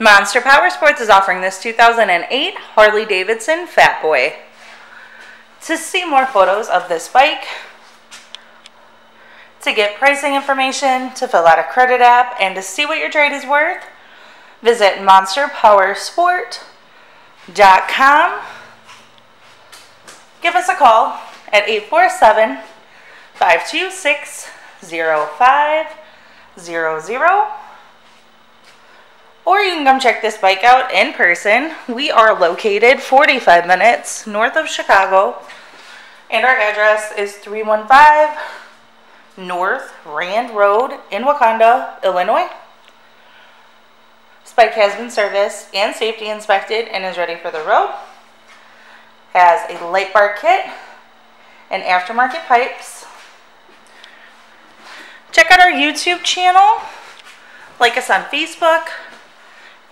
Monster Power Sports is offering this 2008 Harley Davidson Fat Boy. To see more photos of this bike, to get pricing information, to fill out a credit app, and to see what your trade is worth, visit monsterpowersport.com. Give us a call at 847 526 0500 or you can come check this bike out in person. We are located 45 minutes north of Chicago, and our address is 315 North Rand Road in Wauconda, Illinois. This bike has been serviced and safety inspected and is ready for the road. Has a light bar kit and aftermarket pipes. Check out our YouTube channel. Like us on Facebook.